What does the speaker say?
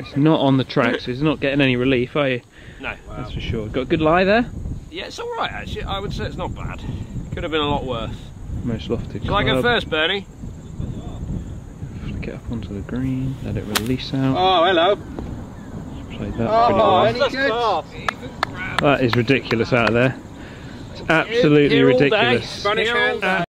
It's not on the tracks. He's not getting any relief, are you? No. That's for sure. Got a good lie there? Yeah, it's all right actually. I would say it's not bad. Could have been a lot worse. Most lofted Shall I go first, Bernie? Flick it up onto the green, let it release out. Oh, hello. Played that Oh, pretty well. any good? That is ridiculous out of there. It's absolutely ridiculous.